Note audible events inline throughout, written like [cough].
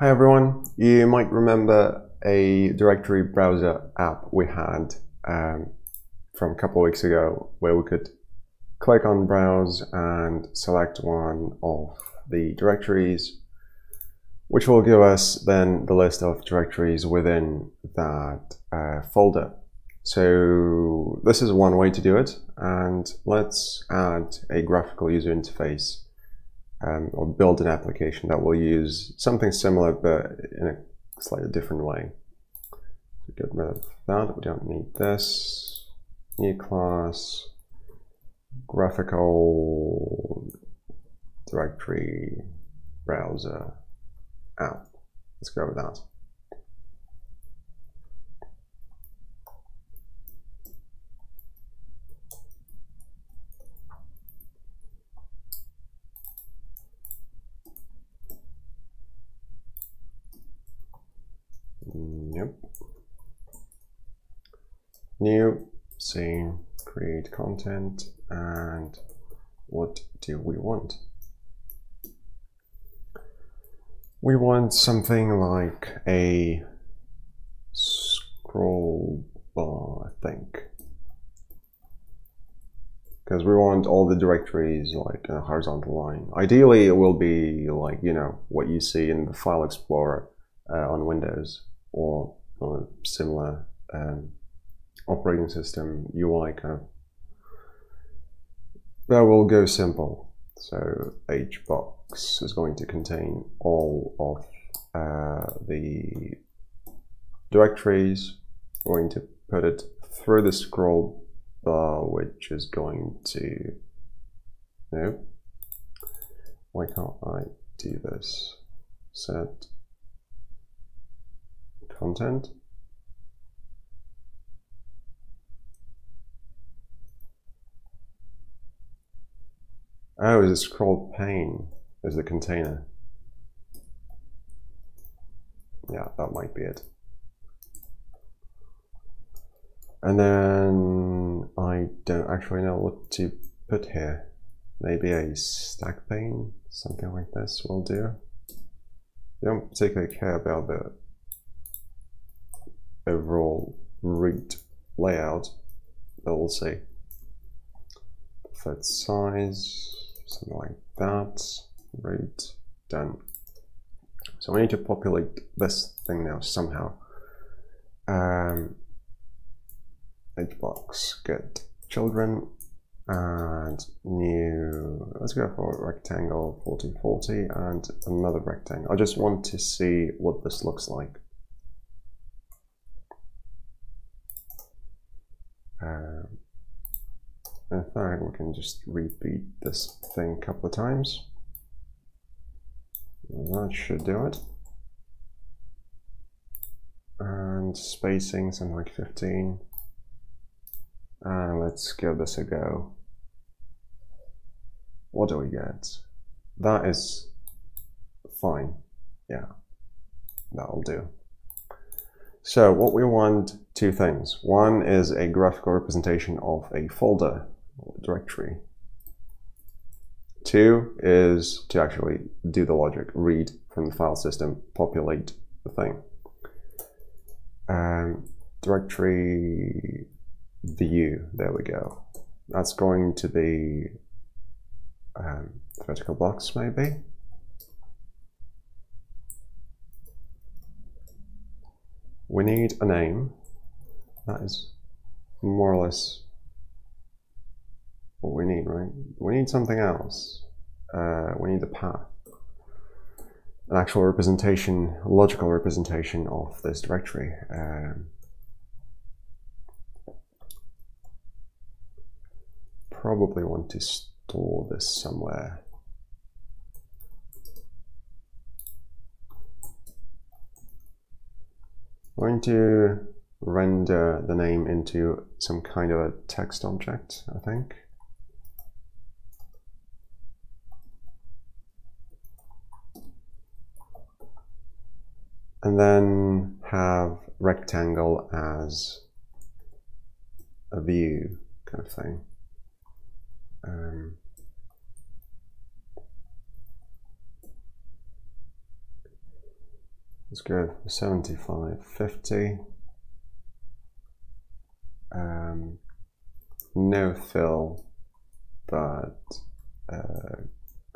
Hi everyone. You might remember a directory browser app we had um, from a couple of weeks ago where we could click on browse and select one of the directories which will give us then the list of directories within that uh, folder. So this is one way to do it and let's add a graphical user interface um, or build an application that will use something similar but in a slightly different way. Get rid of that, we don't need this. New class, graphical directory browser app. Let's go with that. New, scene, create content, and what do we want? We want something like a scroll bar, I think. Because we want all the directories like in a horizontal line. Ideally, it will be like, you know, what you see in the File Explorer uh, on Windows or similar um, operating system UI kind of. That will go simple. So hbox is going to contain all of uh, the directories. Going to put it through the scroll bar, which is going to, no, why can't I do this? Set content. Oh, is it scroll pane is the container? Yeah, that might be it. And then I don't actually know what to put here. Maybe a stack pane, something like this will do. I don't particularly care about the overall root layout, but we'll see. Preferred size, something like that. Right, done. So I need to populate this thing now somehow. Um, hbox, get children, and new, let's go for rectangle 1440 and another rectangle. I just want to see what this looks like. Um, in fact, we can just repeat this thing a couple of times. That should do it. And spacing, something like 15. And let's give this a go. What do we get? That is fine. Yeah, that'll do. So what we want, two things. One is a graphical representation of a folder directory. Two is to actually do the logic, read from the file system, populate the thing. Um, directory view, there we go. That's going to be um, vertical blocks maybe. we need a name. That is more or less what we need, right? We need something else. Uh, we need a path. An actual representation, a logical representation of this directory. Um, probably want to store this somewhere. I'm going to render the name into some kind of a text object, I think. And then have rectangle as a view kind of thing. Um, let's go for 75, 50. Um, no fill, but uh,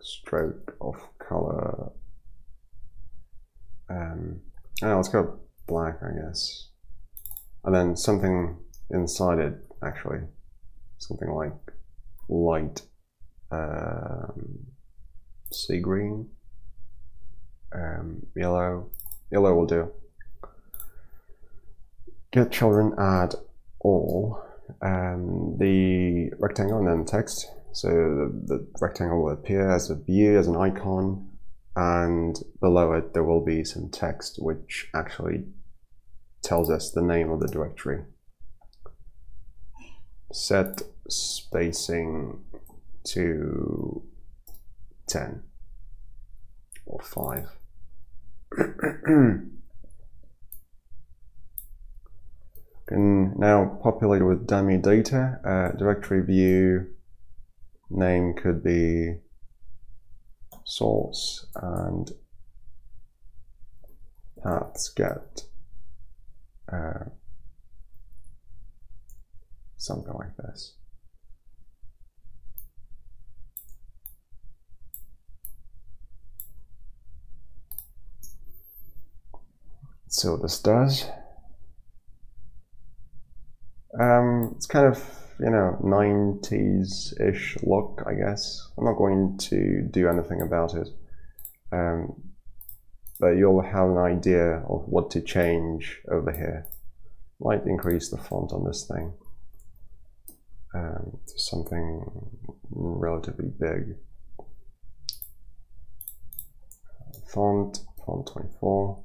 stroke of color. Um, let's go black, I guess. And then something inside it, actually. Something like light um, sea green, um, yellow. Yellow will do. Get children add all um, the rectangle and then text. So the, the rectangle will appear as a view, as an icon, and below it there will be some text which actually tells us the name of the directory. Set spacing to 10 or 5. [clears throat] can now populate with dummy data. Uh, directory view name could be source and paths get uh, something like this. So this does. Um, it's kind of you know 90s ish look, I guess. I'm not going to do anything about it, um, but you'll have an idea of what to change over here. Might increase the font on this thing um, to something relatively big. Font, font 24.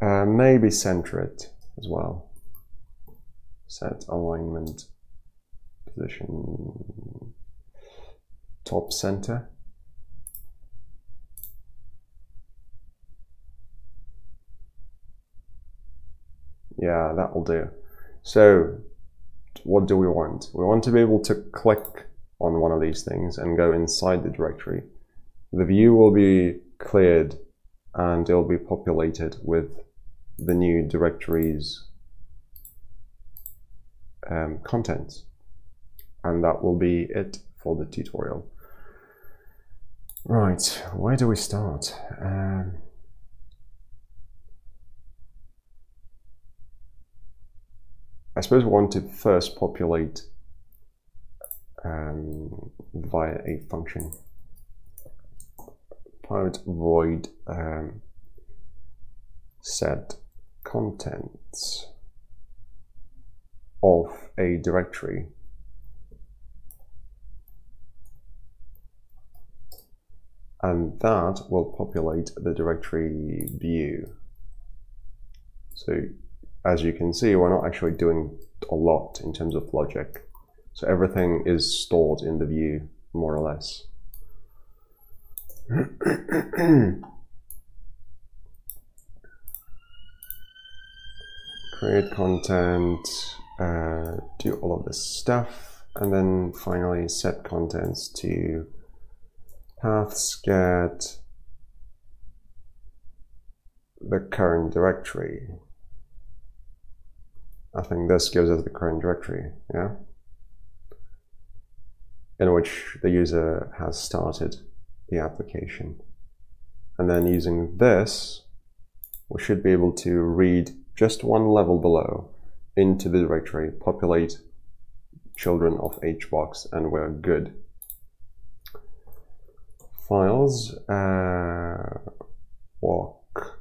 Uh, maybe center it as well set alignment position. Top center. Yeah that will do. So what do we want? We want to be able to click on one of these things and go inside the directory. The view will be cleared and it will be populated with the new directories um, contents. And that will be it for the tutorial. Right, where do we start? Um, I suppose we want to first populate um, via a function. Private void um, set contents of a directory. And that will populate the directory view. So as you can see, we're not actually doing a lot in terms of logic. So everything is stored in the view, more or less. [coughs] Create content, uh, do all of this stuff and then finally set contents to paths get the current directory. I think this gives us the current directory, yeah? In which the user has started the application. And then using this, we should be able to read just one level below into the directory, populate children of hbox, and we're good. Files, uh, walk.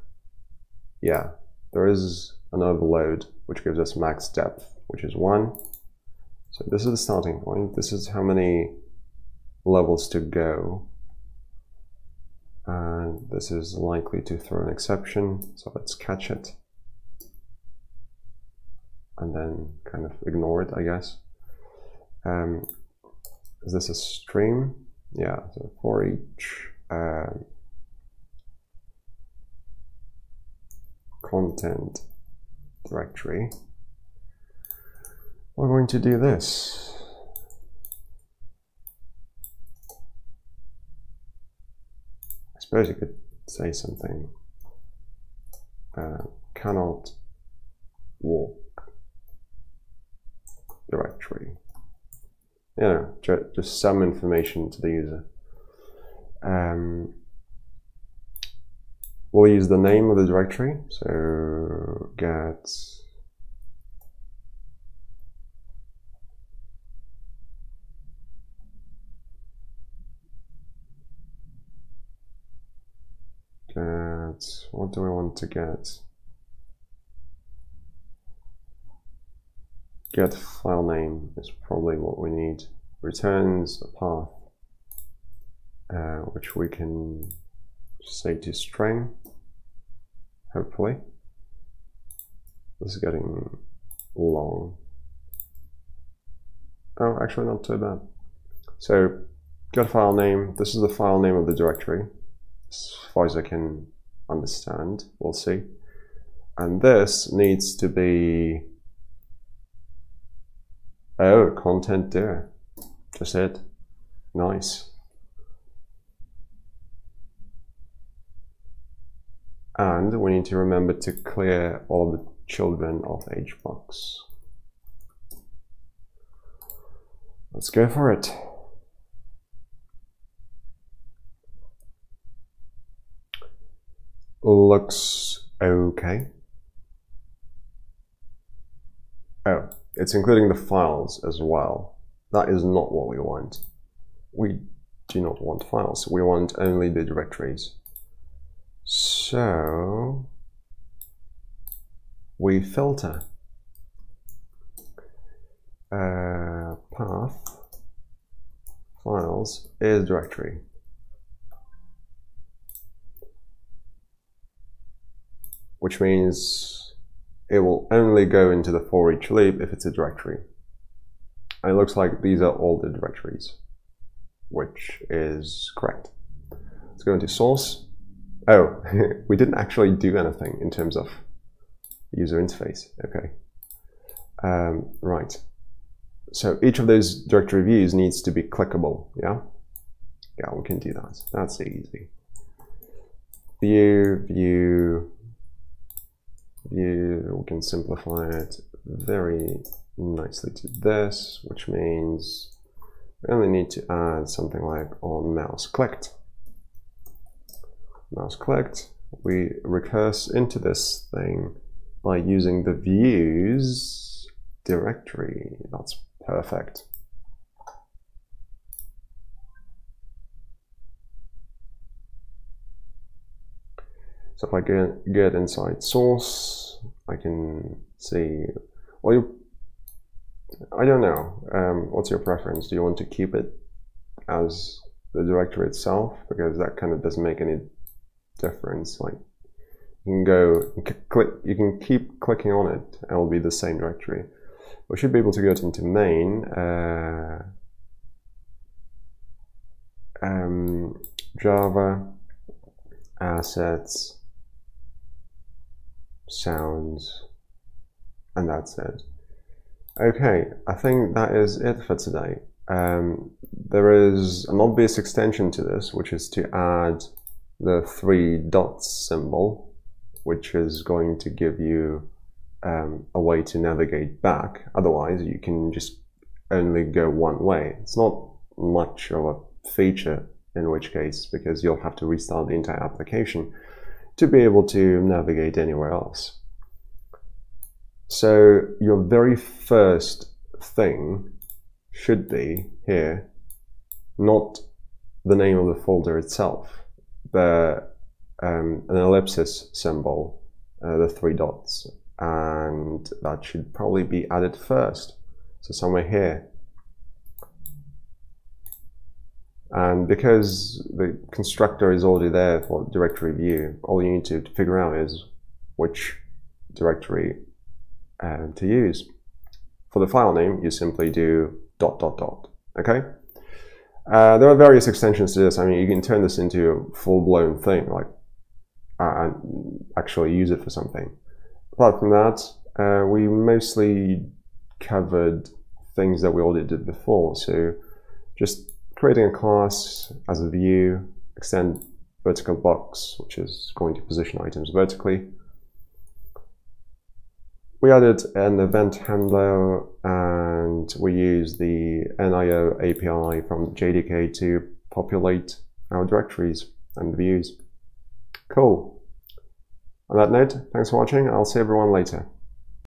Yeah, there is an overload which gives us max depth, which is one. So this is the starting point. This is how many levels to go. And this is likely to throw an exception, so let's catch it and then kind of ignore it, I guess. Um, is this a stream? Yeah, so for each uh, content directory, we're going to do this. I suppose you could say something uh, cannot walk directory. You know, just some information to the user. Um, we'll use the name of the directory. So get get what do we want to get? Get file name is probably what we need. Returns a path, uh, which we can say to string, hopefully. This is getting long. Oh, actually not too bad. So get file name. This is the file name of the directory, as far as I can understand. We'll see. And this needs to be Oh, content there. Just it. Nice. And we need to remember to clear all the children of hbox. Let's go for it. Looks okay. Oh, it's including the files as well. That is not what we want. We do not want files. We want only the directories. So we filter uh, path files is directory. Which means it will only go into the for each loop if it's a directory. And it looks like these are all the directories, which is correct. Let's go into source. Oh, [laughs] we didn't actually do anything in terms of user interface. Okay. Um, right. So each of those directory views needs to be clickable. Yeah. Yeah, we can do that. That's easy. View, view, we can simplify it very nicely to this, which means we only need to add something like on mouse clicked. Mouse clicked, we recurse into this thing by using the views directory. That's perfect. So if I get, inside source, I can see, well, you, I don't know. Um, what's your preference? Do you want to keep it as the directory itself? Because that kind of doesn't make any difference. Like you can go, click, you can keep clicking on it and it'll be the same directory. We should be able to go into main, uh, um, Java, assets, sounds, and that's it. Okay, I think that is it for today. Um, there is an obvious extension to this, which is to add the three dots symbol, which is going to give you um, a way to navigate back. Otherwise, you can just only go one way. It's not much of a feature in which case, because you'll have to restart the entire application to be able to navigate anywhere else. So your very first thing should be here, not the name of the folder itself, but um, an ellipsis symbol, uh, the three dots, and that should probably be added first. So somewhere here. And because the constructor is already there for directory view, all you need to figure out is which directory uh, to use. For the file name, you simply do dot dot dot, okay? Uh, there are various extensions to this. I mean, you can turn this into a full-blown thing, like, uh, and actually use it for something. Apart from that, uh, we mostly covered things that we already did before. So just creating a class as a view, extend vertical box, which is going to position items vertically, we added an event handler and we use the NIO API from JDK to populate our directories and views. Cool. On that note, thanks for watching. I'll see everyone later.